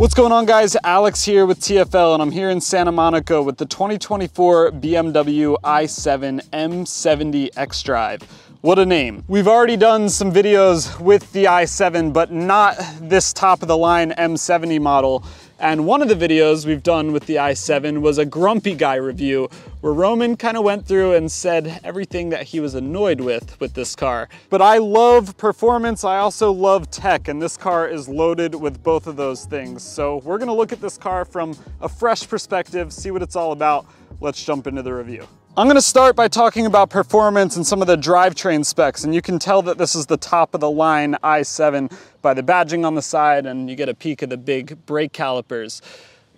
What's going on guys? Alex here with TFL and I'm here in Santa Monica with the 2024 BMW i7 M70 xDrive. What a name. We've already done some videos with the i7, but not this top of the line M70 model. And one of the videos we've done with the i7 was a grumpy guy review where Roman kind of went through and said everything that he was annoyed with with this car. But I love performance, I also love tech, and this car is loaded with both of those things. So we're gonna look at this car from a fresh perspective, see what it's all about. Let's jump into the review. I'm gonna start by talking about performance and some of the drivetrain specs, and you can tell that this is the top of the line i7 by the badging on the side, and you get a peek of the big brake calipers.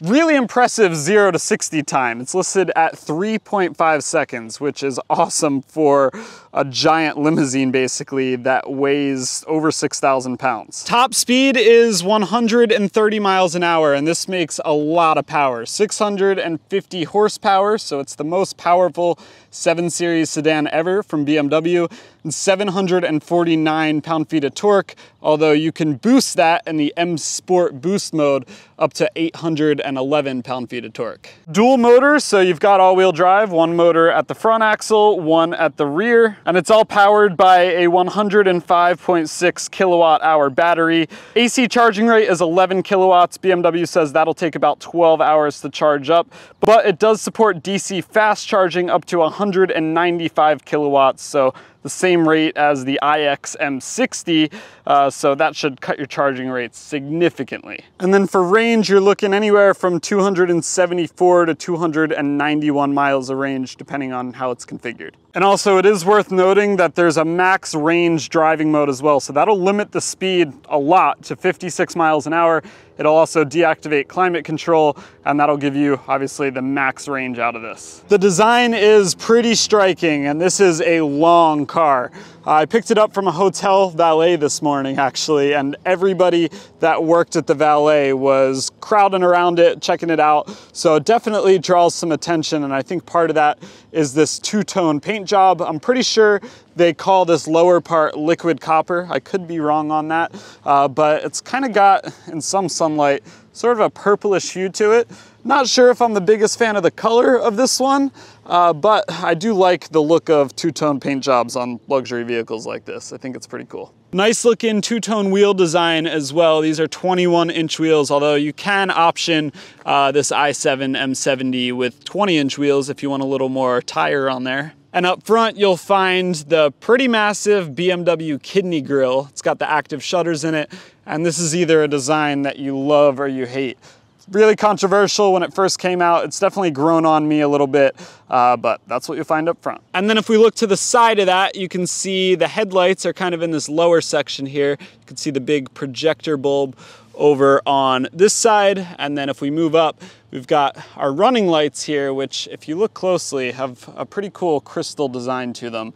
Really impressive 0 to 60 time. It's listed at 3.5 seconds, which is awesome for a giant limousine basically that weighs over 6,000 pounds. Top speed is 130 miles an hour and this makes a lot of power. 650 horsepower, so it's the most powerful 7 Series sedan ever from BMW and 749 pound-feet of torque, although you can boost that in the M Sport boost mode up to 811 pound-feet of torque. Dual motors, so you've got all-wheel drive, one motor at the front axle, one at the rear, and it's all powered by a 105.6 kilowatt hour battery. AC charging rate is 11 kilowatts. BMW says that'll take about 12 hours to charge up, but it does support DC fast charging up to 195 kilowatts, so the same rate as the iX M60, uh, so that should cut your charging rates significantly. And then for range, you're looking anywhere from 274 to 291 miles of range, depending on how it's configured. And also it is worth noting that there's a max range driving mode as well, so that'll limit the speed a lot to 56 miles an hour. It'll also deactivate climate control and that'll give you obviously the max range out of this. The design is pretty striking and this is a long car. I picked it up from a hotel valet this morning actually and everybody that worked at the valet was crowding around it, checking it out. So it definitely draws some attention and I think part of that is this two-tone paint job. I'm pretty sure they call this lower part liquid copper. I could be wrong on that, uh, but it's kind of got, in some sunlight, sort of a purplish hue to it. Not sure if I'm the biggest fan of the color of this one, uh, but I do like the look of two-tone paint jobs on luxury vehicles like this. I think it's pretty cool. Nice looking two-tone wheel design as well. These are 21 inch wheels, although you can option uh, this i7 M70 with 20 inch wheels if you want a little more tire on there. And up front, you'll find the pretty massive BMW kidney grille. It's got the active shutters in it, and this is either a design that you love or you hate really controversial when it first came out. It's definitely grown on me a little bit, uh, but that's what you find up front. And then if we look to the side of that, you can see the headlights are kind of in this lower section here. You can see the big projector bulb over on this side. And then if we move up, we've got our running lights here, which if you look closely have a pretty cool crystal design to them.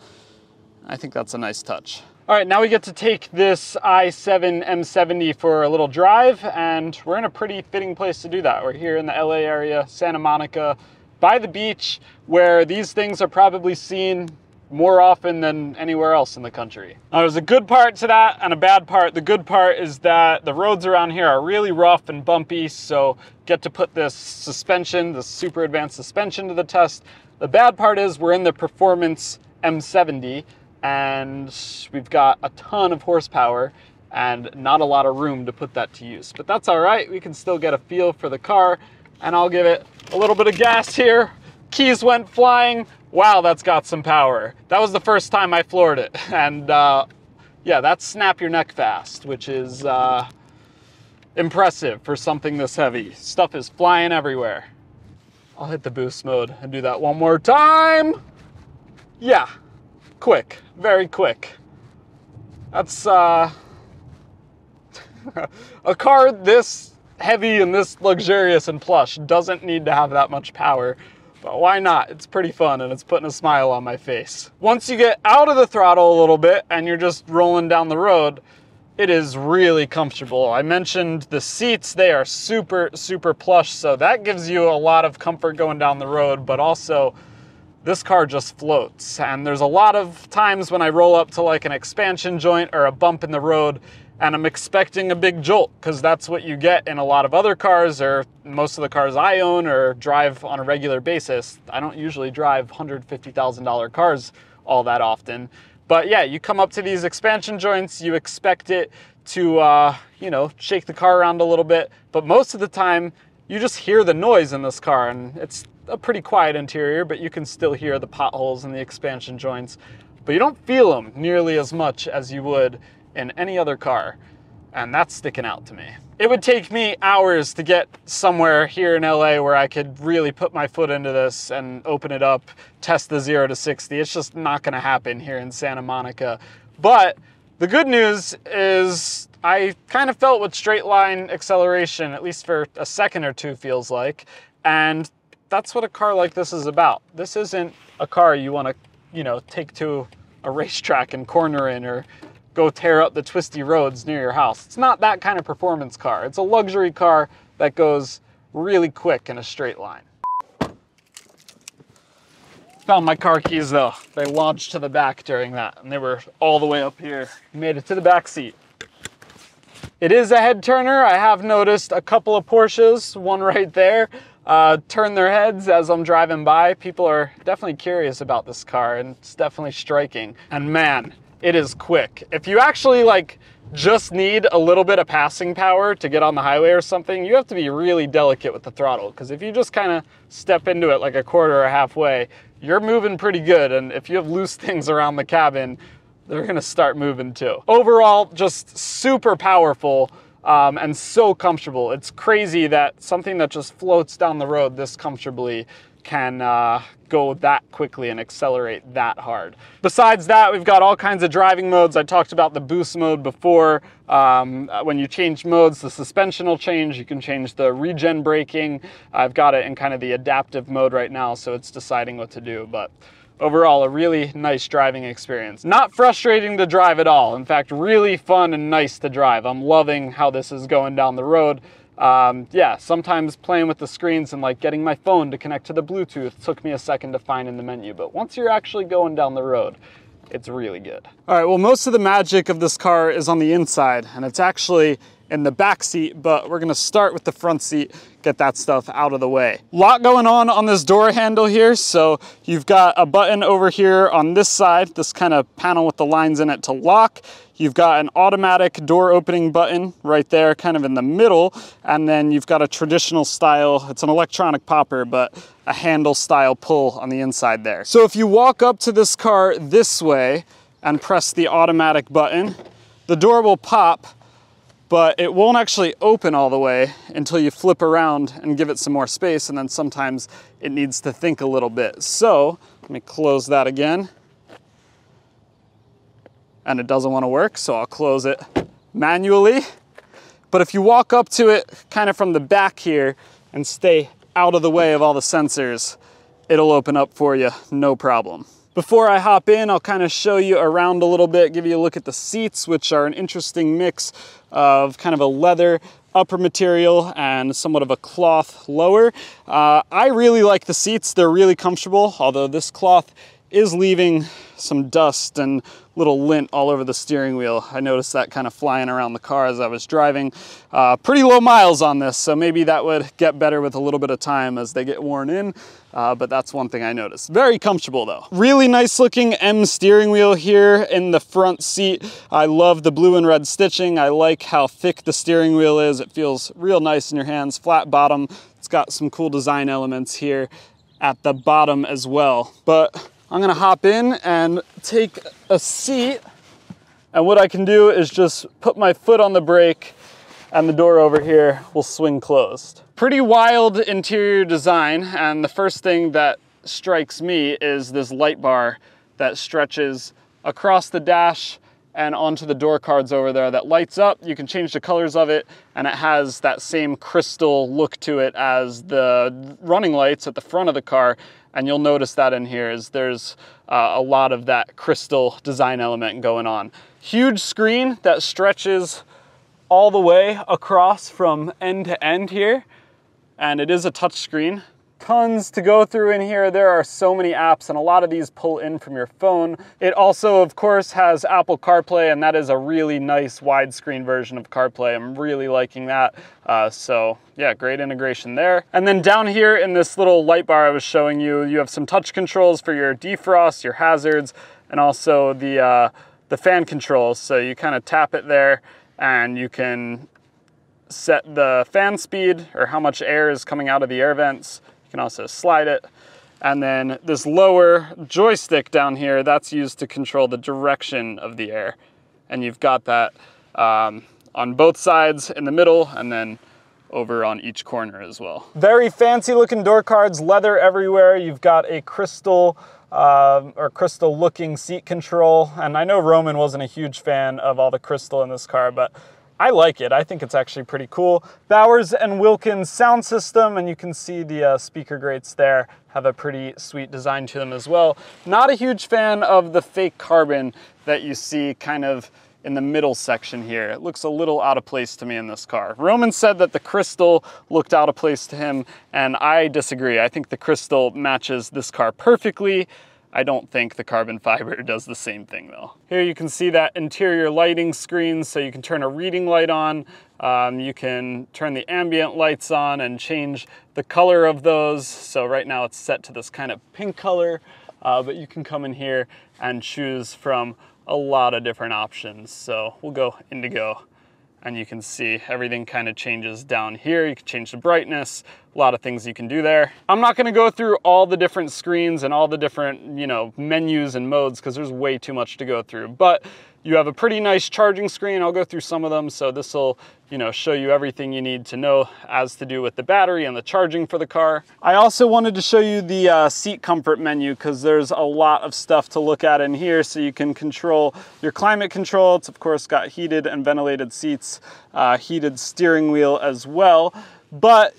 I think that's a nice touch. All right, now we get to take this i7 M70 for a little drive, and we're in a pretty fitting place to do that. We're here in the LA area, Santa Monica, by the beach, where these things are probably seen more often than anywhere else in the country. Now, there's a good part to that and a bad part. The good part is that the roads around here are really rough and bumpy, so get to put this suspension, this super advanced suspension to the test. The bad part is we're in the Performance M70, and we've got a ton of horsepower and not a lot of room to put that to use. But that's all right, we can still get a feel for the car and I'll give it a little bit of gas here. Keys went flying. Wow, that's got some power. That was the first time I floored it. And uh, yeah, that's snap your neck fast, which is uh, impressive for something this heavy. Stuff is flying everywhere. I'll hit the boost mode and do that one more time. Yeah, quick, very quick. That's uh, a car this heavy and this luxurious and plush doesn't need to have that much power. But why not? It's pretty fun and it's putting a smile on my face. Once you get out of the throttle a little bit and you're just rolling down the road, it is really comfortable. I mentioned the seats, they are super, super plush, so that gives you a lot of comfort going down the road, but also this car just floats. And there's a lot of times when I roll up to like an expansion joint or a bump in the road and I'm expecting a big jolt because that's what you get in a lot of other cars or most of the cars I own or drive on a regular basis. I don't usually drive $150,000 cars all that often. But yeah, you come up to these expansion joints, you expect it to, uh, you know, shake the car around a little bit. But most of the time, you just hear the noise in this car and it's a pretty quiet interior, but you can still hear the potholes and the expansion joints. But you don't feel them nearly as much as you would in any other car. And that's sticking out to me. It would take me hours to get somewhere here in LA where I could really put my foot into this and open it up, test the zero to 60. It's just not gonna happen here in Santa Monica. But the good news is I kind of felt what straight line acceleration, at least for a second or two, feels like. And that's what a car like this is about. This isn't a car you want to, you know, take to a racetrack and corner in or go tear up the twisty roads near your house. It's not that kind of performance car. It's a luxury car that goes really quick in a straight line. Found my car keys though. They launched to the back during that and they were all the way up here. Made it to the back seat. It is a head turner. I have noticed a couple of Porsches, one right there, uh, turn their heads as I'm driving by. People are definitely curious about this car and it's definitely striking. And man, it is quick. If you actually like just need a little bit of passing power to get on the highway or something, you have to be really delicate with the throttle. Because if you just kind of step into it like a quarter or halfway, you're moving pretty good. And if you have loose things around the cabin, they're gonna start moving too. Overall, just super powerful um, and so comfortable. It's crazy that something that just floats down the road this comfortably can uh, go that quickly and accelerate that hard. Besides that, we've got all kinds of driving modes. I talked about the boost mode before. Um, when you change modes, the suspension will change. You can change the regen braking. I've got it in kind of the adaptive mode right now, so it's deciding what to do. But overall a really nice driving experience. Not frustrating to drive at all. In fact, really fun and nice to drive. I'm loving how this is going down the road. Um, yeah, sometimes playing with the screens and like getting my phone to connect to the Bluetooth took me a second to find in the menu, but once you're actually going down the road, it's really good. All right, well, most of the magic of this car is on the inside, and it's actually in the back seat, but we're gonna start with the front seat, get that stuff out of the way. Lot going on on this door handle here. So you've got a button over here on this side, this kind of panel with the lines in it to lock. You've got an automatic door opening button right there, kind of in the middle. And then you've got a traditional style, it's an electronic popper, but a handle style pull on the inside there. So if you walk up to this car this way and press the automatic button, the door will pop but it won't actually open all the way until you flip around and give it some more space and then sometimes it needs to think a little bit. So let me close that again. And it doesn't want to work, so I'll close it manually. But if you walk up to it kind of from the back here and stay out of the way of all the sensors, it'll open up for you, no problem. Before I hop in, I'll kind of show you around a little bit, give you a look at the seats, which are an interesting mix of kind of a leather upper material and somewhat of a cloth lower. Uh, I really like the seats. They're really comfortable, although this cloth is leaving some dust and little lint all over the steering wheel. I noticed that kind of flying around the car as I was driving. Uh, pretty low miles on this, so maybe that would get better with a little bit of time as they get worn in, uh, but that's one thing I noticed. Very comfortable though. Really nice looking M steering wheel here in the front seat. I love the blue and red stitching. I like how thick the steering wheel is. It feels real nice in your hands, flat bottom. It's got some cool design elements here at the bottom as well. But I'm gonna hop in and take a seat. And what I can do is just put my foot on the brake and the door over here will swing closed. Pretty wild interior design. And the first thing that strikes me is this light bar that stretches across the dash and onto the door cards over there that lights up. You can change the colors of it and it has that same crystal look to it as the running lights at the front of the car and you'll notice that in here is there's uh, a lot of that crystal design element going on. Huge screen that stretches all the way across from end to end here. And it is a touch screen, tons to go through in here. There are so many apps, and a lot of these pull in from your phone. It also, of course, has Apple CarPlay, and that is a really nice widescreen version of CarPlay. I'm really liking that. Uh, so, yeah, great integration there. And then down here in this little light bar I was showing you, you have some touch controls for your defrost, your hazards, and also the, uh, the fan controls. So you kind of tap it there, and you can set the fan speed or how much air is coming out of the air vents. You can also slide it. And then this lower joystick down here, that's used to control the direction of the air. And you've got that um, on both sides in the middle and then over on each corner as well. Very fancy looking door cards, leather everywhere. You've got a crystal uh, or crystal looking seat control. And I know Roman wasn't a huge fan of all the crystal in this car, but I like it. I think it's actually pretty cool. Bowers and Wilkins sound system, and you can see the uh, speaker grates there have a pretty sweet design to them as well. Not a huge fan of the fake carbon that you see kind of in the middle section here. It looks a little out of place to me in this car. Roman said that the crystal looked out of place to him, and I disagree. I think the crystal matches this car perfectly. I don't think the carbon fiber does the same thing though. Here you can see that interior lighting screen so you can turn a reading light on. Um, you can turn the ambient lights on and change the color of those. So right now it's set to this kind of pink color, uh, but you can come in here and choose from a lot of different options. So we'll go indigo and you can see everything kind of changes down here. You can change the brightness, a lot of things you can do there. I'm not gonna go through all the different screens and all the different, you know, menus and modes because there's way too much to go through, but you have a pretty nice charging screen. I'll go through some of them. So this will, you know, show you everything you need to know as to do with the battery and the charging for the car. I also wanted to show you the uh, seat comfort menu because there's a lot of stuff to look at in here. So you can control your climate control. It's of course got heated and ventilated seats, uh, heated steering wheel as well. But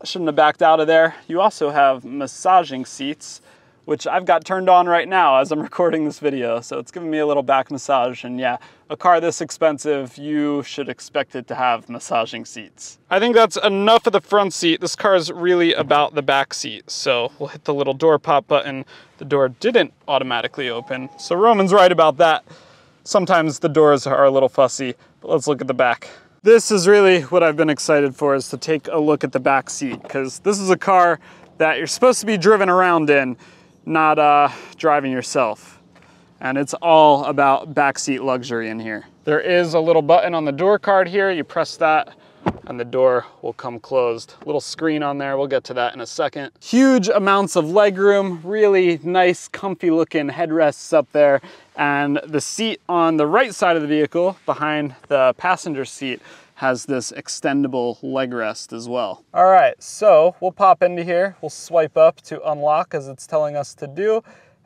I shouldn't have backed out of there. You also have massaging seats which I've got turned on right now as I'm recording this video. So it's giving me a little back massage. And yeah, a car this expensive, you should expect it to have massaging seats. I think that's enough of the front seat. This car is really about the back seat. So we'll hit the little door pop button. The door didn't automatically open. So Roman's right about that. Sometimes the doors are a little fussy, but let's look at the back. This is really what I've been excited for is to take a look at the back seat because this is a car that you're supposed to be driven around in not uh, driving yourself. And it's all about backseat luxury in here. There is a little button on the door card here. You press that and the door will come closed. Little screen on there, we'll get to that in a second. Huge amounts of legroom, really nice, comfy looking headrests up there. And the seat on the right side of the vehicle, behind the passenger seat, has this extendable leg rest as well. All right, so we'll pop into here. We'll swipe up to unlock as it's telling us to do.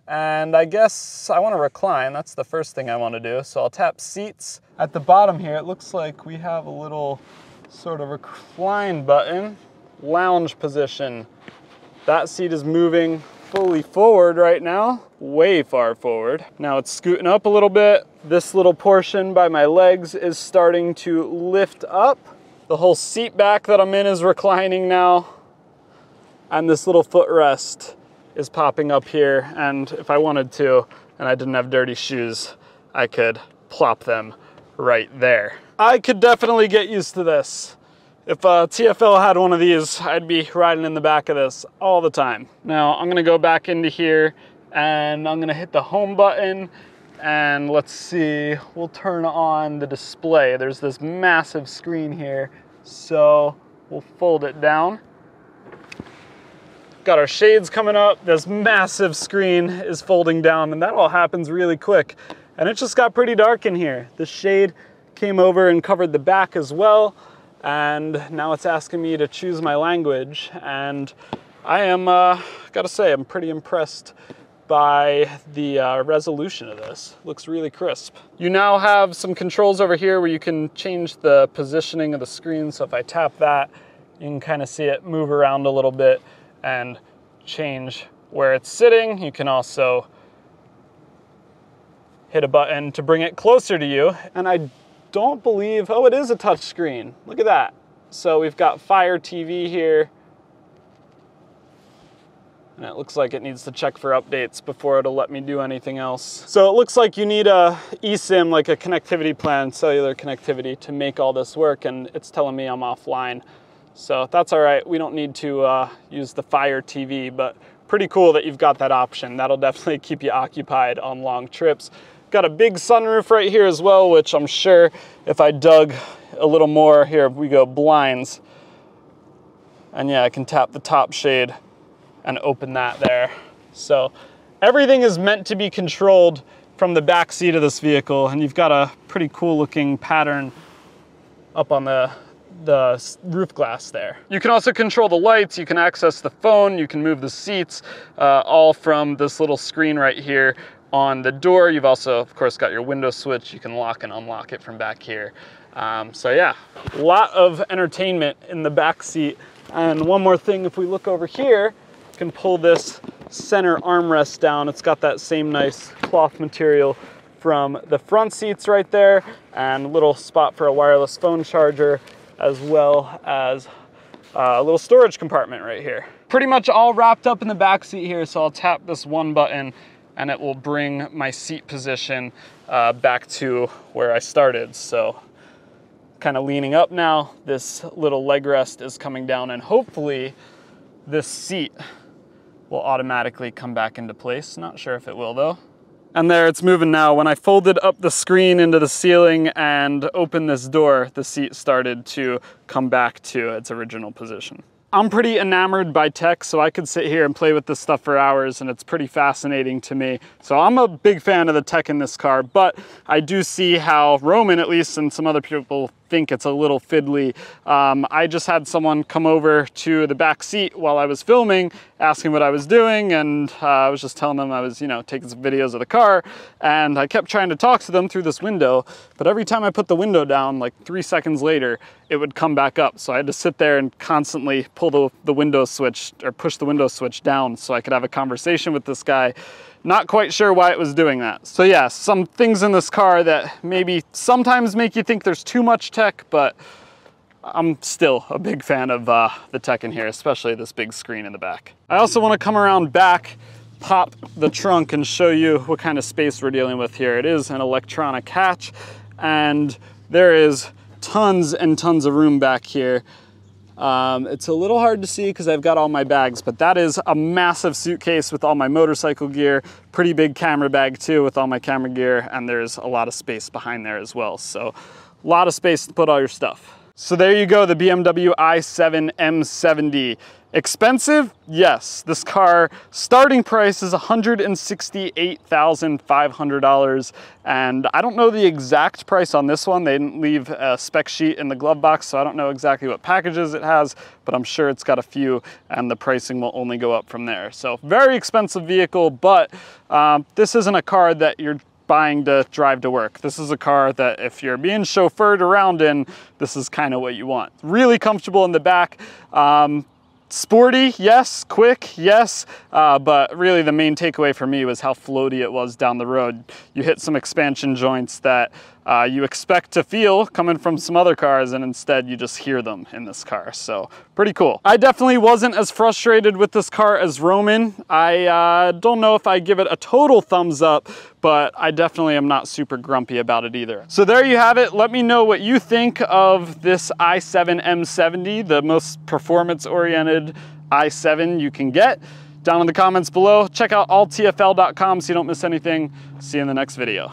And I guess I wanna recline. That's the first thing I wanna do. So I'll tap seats. At the bottom here, it looks like we have a little sort of recline button, lounge position. That seat is moving fully forward right now, way far forward. Now it's scooting up a little bit. This little portion by my legs is starting to lift up. The whole seat back that I'm in is reclining now. And this little footrest is popping up here. And if I wanted to, and I didn't have dirty shoes, I could plop them right there. I could definitely get used to this. If uh, TFL had one of these, I'd be riding in the back of this all the time. Now I'm gonna go back into here and I'm gonna hit the home button and let's see, we'll turn on the display. There's this massive screen here, so we'll fold it down. Got our shades coming up. This massive screen is folding down and that all happens really quick. And it just got pretty dark in here. The shade came over and covered the back as well and now it's asking me to choose my language and I am, uh, gotta say, I'm pretty impressed by the uh, resolution of this. Looks really crisp. You now have some controls over here where you can change the positioning of the screen. So if I tap that, you can kind of see it move around a little bit and change where it's sitting. You can also hit a button to bring it closer to you. And I don't believe, oh, it is a touch screen. Look at that. So we've got Fire TV here. and it looks like it needs to check for updates before it'll let me do anything else. So it looks like you need a eSIM, like a connectivity plan, cellular connectivity to make all this work, and it's telling me I'm offline. So that's all right. We don't need to uh, use the Fire TV, but pretty cool that you've got that option. That'll definitely keep you occupied on long trips. Got a big sunroof right here as well, which I'm sure if I dug a little more, here we go, blinds. And yeah, I can tap the top shade and open that there. So everything is meant to be controlled from the back seat of this vehicle and you've got a pretty cool looking pattern up on the the roof glass there. You can also control the lights, you can access the phone, you can move the seats, uh, all from this little screen right here on the door. You've also, of course, got your window switch. You can lock and unlock it from back here. Um, so yeah, a lot of entertainment in the back seat. And one more thing, if we look over here, can pull this center armrest down. It's got that same nice cloth material from the front seats right there and a little spot for a wireless phone charger as well as uh, a little storage compartment right here. Pretty much all wrapped up in the back seat here, so I'll tap this one button and it will bring my seat position uh, back to where I started. So kind of leaning up now, this little leg rest is coming down and hopefully this seat will automatically come back into place. Not sure if it will though. And there it's moving now. When I folded up the screen into the ceiling and opened this door, the seat started to come back to its original position. I'm pretty enamored by tech, so I could sit here and play with this stuff for hours and it's pretty fascinating to me. So I'm a big fan of the tech in this car, but I do see how Roman, at least, and some other people think it's a little fiddly. Um, I just had someone come over to the back seat while I was filming, asking what I was doing, and uh, I was just telling them I was, you know, taking some videos of the car, and I kept trying to talk to them through this window, but every time I put the window down, like three seconds later, it would come back up. So I had to sit there and constantly pull the, the window switch or push the window switch down so I could have a conversation with this guy not quite sure why it was doing that. So yeah, some things in this car that maybe sometimes make you think there's too much tech, but I'm still a big fan of uh, the tech in here, especially this big screen in the back. I also wanna come around back, pop the trunk and show you what kind of space we're dealing with here. It is an electronic hatch and there is tons and tons of room back here. Um, it's a little hard to see because I've got all my bags, but that is a massive suitcase with all my motorcycle gear, pretty big camera bag too with all my camera gear, and there's a lot of space behind there as well. So a lot of space to put all your stuff. So there you go, the BMW i7 M70. Expensive? Yes. This car starting price is $168,500 and I don't know the exact price on this one. They didn't leave a spec sheet in the glove box so I don't know exactly what packages it has but I'm sure it's got a few and the pricing will only go up from there. So very expensive vehicle but um, this isn't a car that you're buying to drive to work. This is a car that if you're being chauffeured around in, this is kind of what you want. Really comfortable in the back. Um, Sporty, yes. Quick, yes. Uh, but really the main takeaway for me was how floaty it was down the road. You hit some expansion joints that uh, you expect to feel coming from some other cars and instead you just hear them in this car. So pretty cool. I definitely wasn't as frustrated with this car as Roman. I uh, don't know if I give it a total thumbs up, but I definitely am not super grumpy about it either. So there you have it. Let me know what you think of this i7 M70, the most performance oriented i7 you can get down in the comments below. Check out alltfl.com so you don't miss anything. See you in the next video.